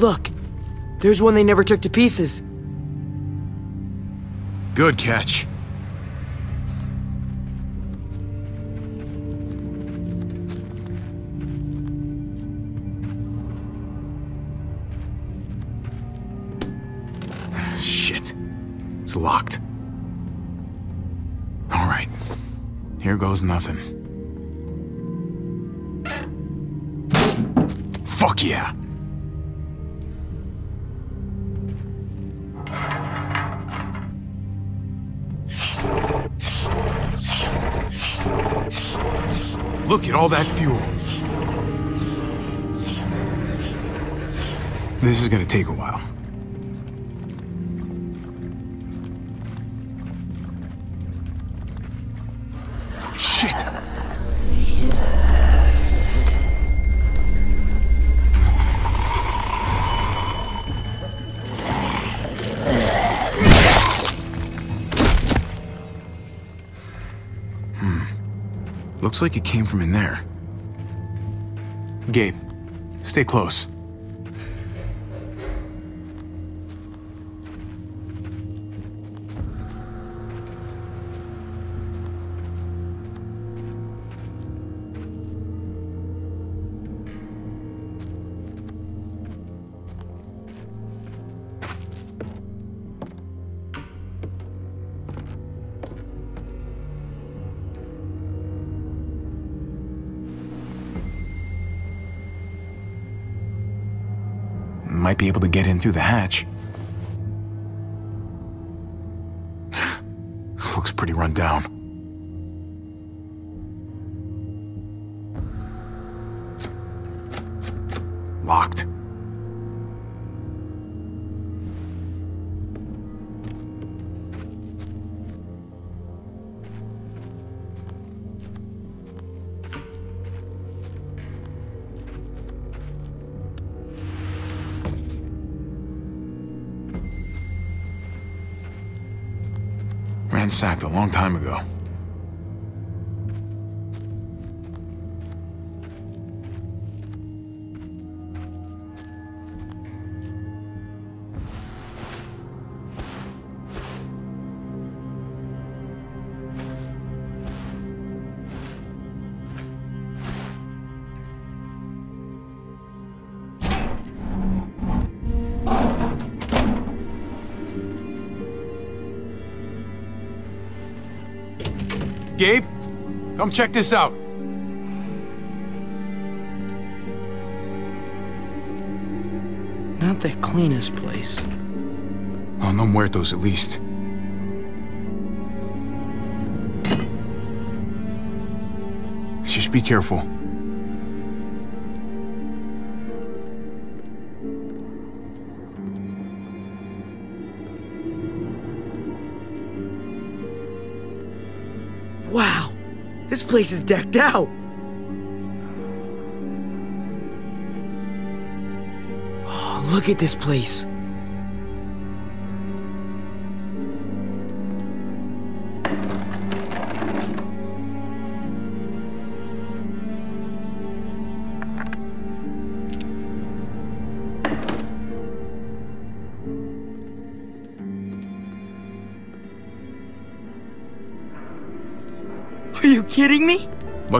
Look. There's one they never took to pieces. Good catch. Shit. It's locked. All right. Here goes nothing. Fuck yeah. Look at all that fuel. This is gonna take a while. Looks like it came from in there. Gabe, stay close. Might be able to get in through the hatch. Looks pretty run down. Locked. Ransacked a long time ago. Gabe, come check this out. Not the cleanest place. Oh, no muertos at least. Just be careful. Wow. This place is decked out. Oh, look at this place.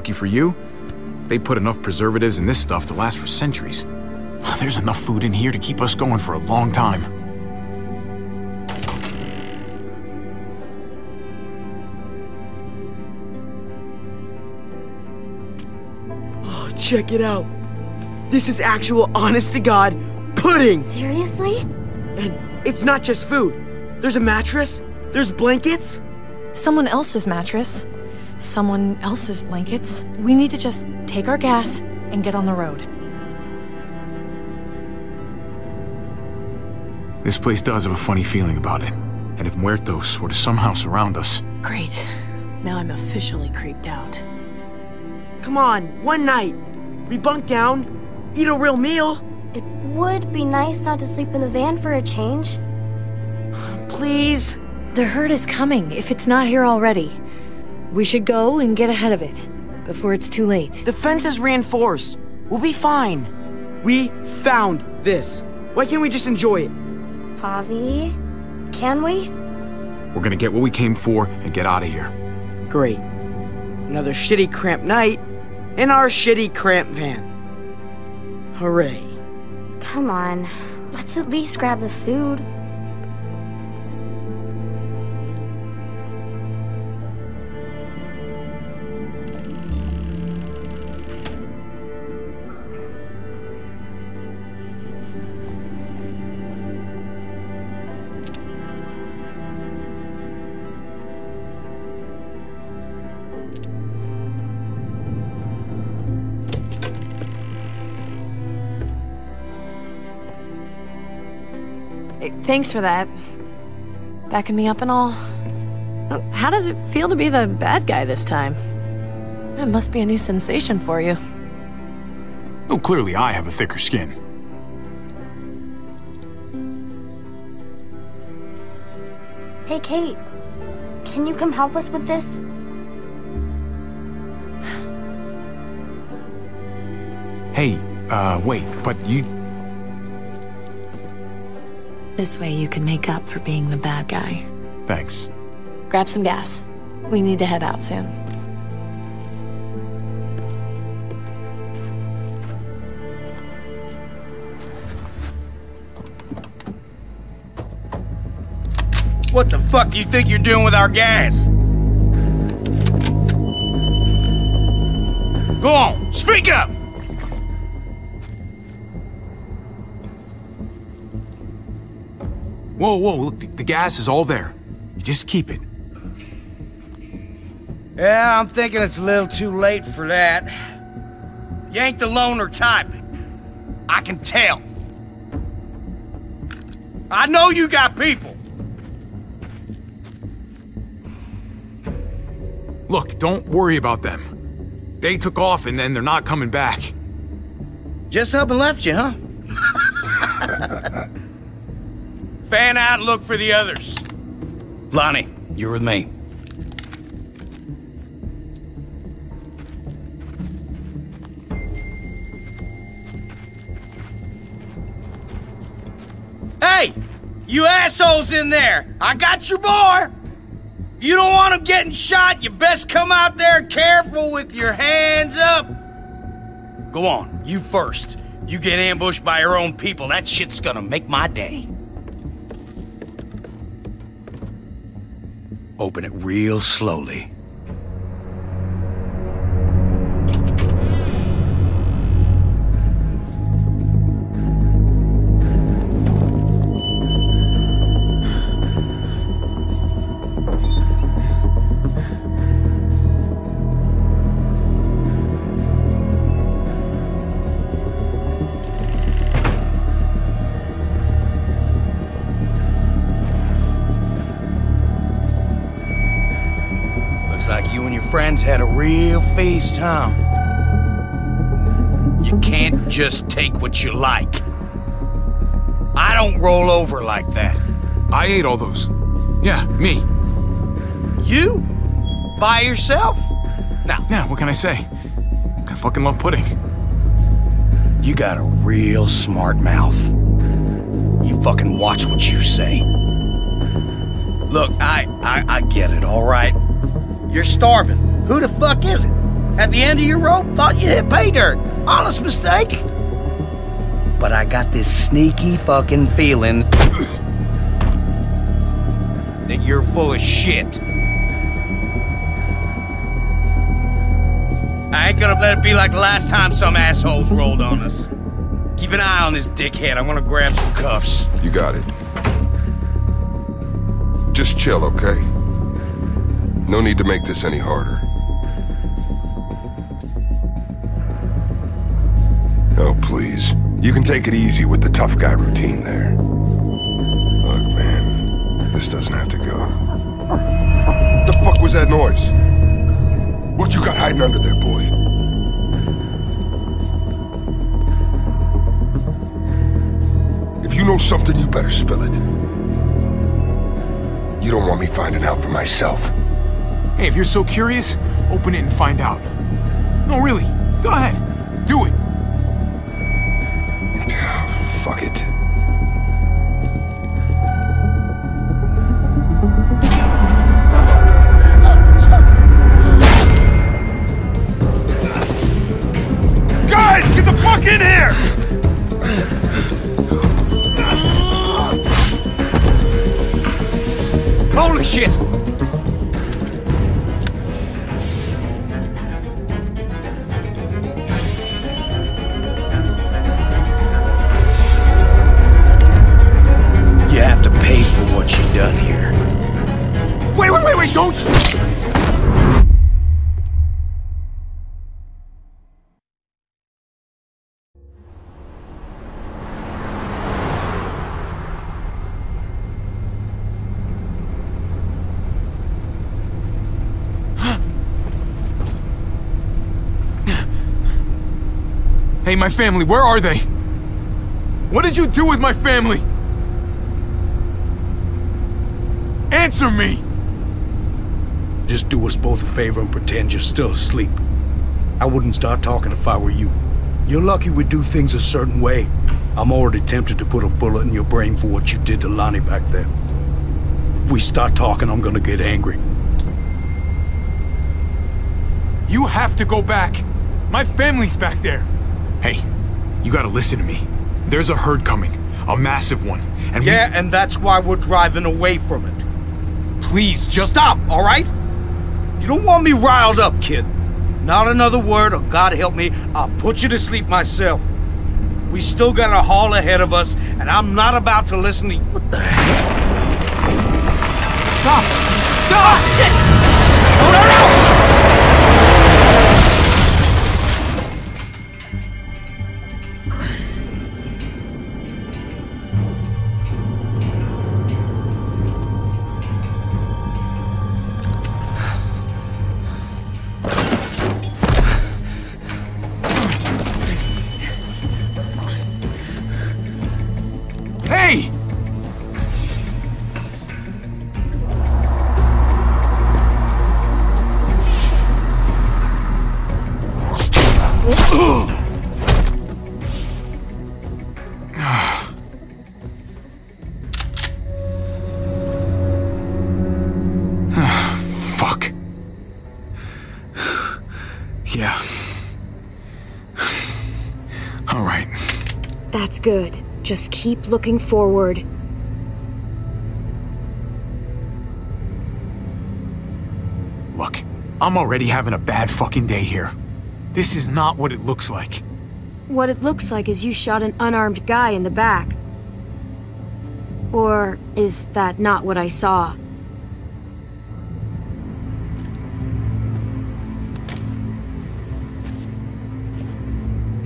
Lucky for you, they put enough preservatives in this stuff to last for centuries. There's enough food in here to keep us going for a long time. Oh, check it out. This is actual honest to God pudding. Seriously? And it's not just food. There's a mattress, there's blankets. Someone else's mattress, someone else's blankets. We need to just take our gas and get on the road. This place does have a funny feeling about it. And if muertos were to somehow surround us, Great. Now I'm officially creeped out. Come on, one night. We bunk down, eat a real meal. It would be nice not to sleep in the van for a change. Please. The herd is coming, if it's not here already. We should go and get ahead of it before it's too late. The fence is reinforced. We'll be fine. We found this. Why can't we just enjoy it? Javi, can we? We're gonna get what we came for and get out of here. Great. Another shitty cramped night in our shitty cramped van. Hooray. Come on, let's at least grab the food. Hey, thanks for that. Backing me up and all. How does it feel to be the bad guy this time? It must be a new sensation for you. Though clearly I have a thicker skin. Hey, Kate, can you come help us with this? Hey, uh, wait, but you. This way you can make up for being the bad guy. Thanks. Grab some gas. We need to head out soon. What the fuck do you think you're doing with our gas? Go on, speak up! Whoa, whoa, look, the, the gas is all there. You just keep it. Yeah, I'm thinking it's a little too late for that. You ain't the loner type. I can tell. I know you got people. Look, don't worry about them. They took off and then they're not coming back. Just up and left you, huh? Fan out and look for the others. Lonnie, you're with me. Hey, you assholes in there! I got your boy! You don't want him getting shot, you best come out there careful with your hands up. Go on, you first. You get ambushed by your own people, that shit's gonna make my day. Open it real slowly. Friends had a real feast, huh? You can't just take what you like. I don't roll over like that. I ate all those. Yeah, me. You? By yourself? Now, Yeah, what can I say? I fucking love pudding. you got a real smart mouth. You fucking watch what you say. Look, I, I, I get it, all right? You're starving. Who the fuck is it? At the end of your rope, thought you hit pay dirt. Honest mistake. But I got this sneaky fucking feeling that you're full of shit. I ain't gonna let it be like the last time some assholes rolled on us. Keep an eye on this dickhead. I'm gonna grab some cuffs. You got it. Just chill, okay? No need to make this any harder. Oh, please. You can take it easy with the tough guy routine there. Look, man, this doesn't have to go. The fuck was that noise? What you got hiding under there, boy? If you know something, you better spill it. You don't want me finding out for myself. Hey, if you're so curious, open it and find out. No, really. Go ahead. Do it. Fuck it. Don't! Hey, my family, where are they? What did you do with my family? Answer me! Just do us both a favor and pretend you're still asleep. I wouldn't start talking if I were you. You're lucky we do things a certain way. I'm already tempted to put a bullet in your brain for what you did to Lonnie back there. If we start talking, I'm gonna get angry. You have to go back. My family's back there. Hey, you gotta listen to me. There's a herd coming, a massive one, and we- Yeah, and that's why we're driving away from it. please just Stop, all right? You don't want me riled up, kid. Not another word, or God help me, I'll put you to sleep myself. We still got a haul ahead of us, and I'm not about to listen to you. What the hell? stop. Stop! Oh, shit! Good. Just keep looking forward. Look, I'm already having a bad fucking day here. This is not what it looks like. What it looks like is you shot an unarmed guy in the back. Or is that not what I saw?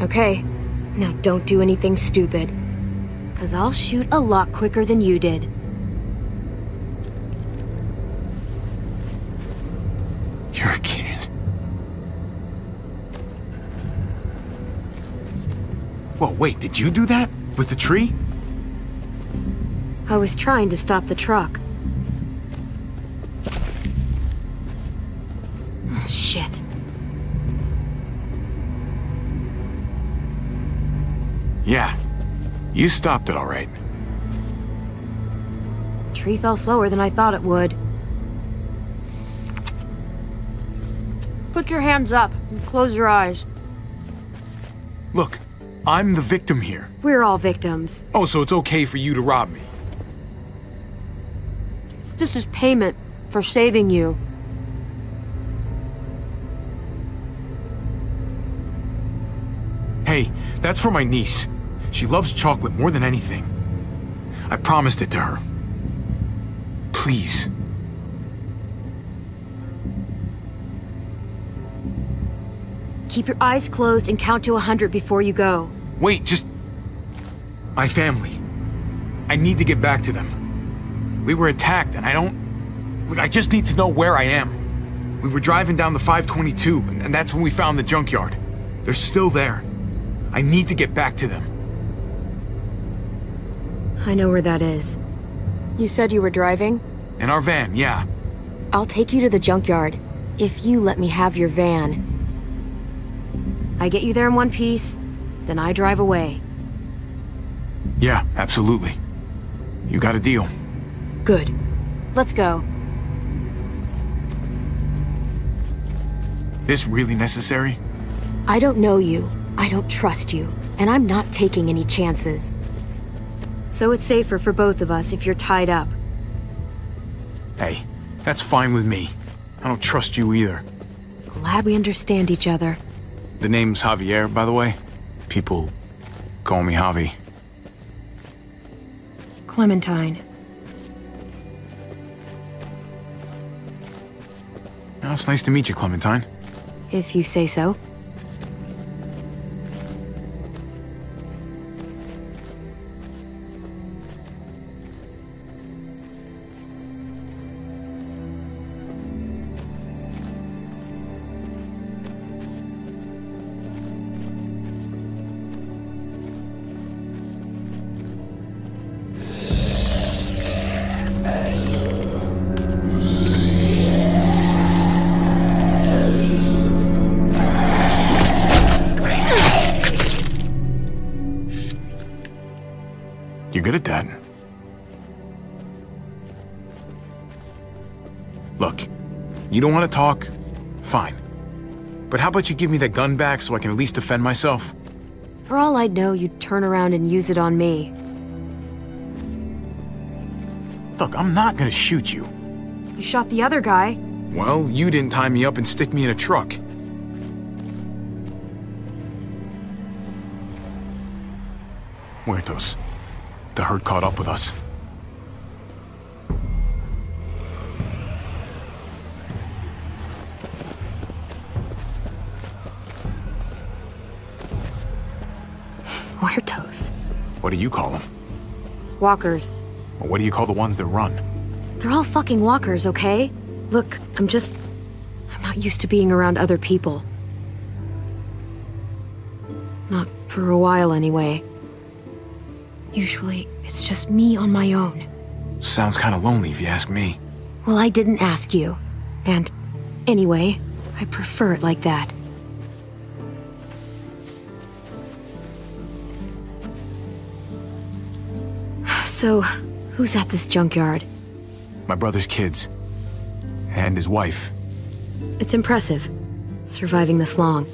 Okay, now don't do anything stupid. Cause I'll shoot a lot quicker than you did. You're a kid. Whoa, wait, did you do that? With the tree? I was trying to stop the truck. Oh, shit. Yeah. You stopped it all right. Tree fell slower than I thought it would. Put your hands up and close your eyes. Look, I'm the victim here. We're all victims. Oh, so it's okay for you to rob me. This is payment for saving you. Hey, that's for my niece. She loves chocolate more than anything. I promised it to her. Please. Keep your eyes closed and count to a hundred before you go. Wait, just. My family. I need to get back to them. We were attacked, and I don't. Look, I just need to know where I am. We were driving down the 522, and and that's when we found the junkyard. They're still there. I need to get back to them. I know where that is. You said you were driving? In our van, yeah. I'll take you to the junkyard, if you let me have your van. I get you there in one piece, then I drive away. Yeah, absolutely. You got a deal. Good. Let's go. This really necessary? I don't know you, I don't trust you, and I'm not taking any chances. So it's safer for both of us if you're tied up. Hey, that's fine with me. I don't trust you either. Glad we understand each other. The name's Javier, by the way. People call me Javi. Clementine. Oh, it's nice to meet you, Clementine. If you say so. You don't want to talk? Fine. But how about you give me that gun back so I can at least defend myself? For all I'd know, you'd turn around and use it on me. Look, I'm not gonna shoot you. You shot the other guy. Well, you didn't tie me up and stick me in a truck. Muertos. The herd caught up with us. Do you call them? Walkers. Or what do you call the ones that run? They're all fucking walkers, okay? Look, I'm just. I'm not used to being around other people. Not for a while, anyway. Usually, it's just me on my own. Sounds kinda lonely if you ask me. Well, I didn't ask you. And anyway, I prefer it like that. So, who's at this junkyard? My brother's kids. And his wife. It's impressive, surviving this long.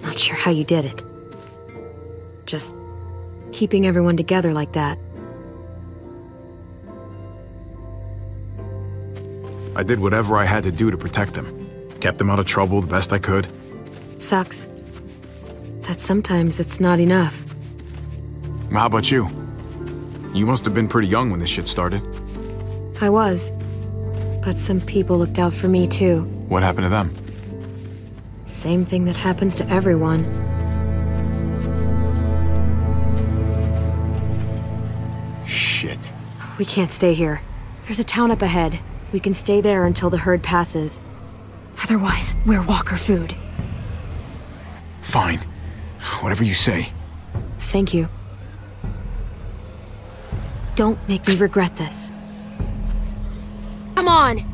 Not sure how you did it. Just keeping everyone together like that. I did whatever I had to do to protect them. Kept them out of trouble the best I could. Sucks. That sometimes it's not enough. How about you? You must have been pretty young when this shit started. I was. But some people looked out for me too. What happened to them? Same thing that happens to everyone. Shit. We can't stay here. There's a town up ahead. We can stay there until the herd passes. Otherwise, we're walker food. Fine. Whatever you say. Thank you. Don't make me regret this. Come on!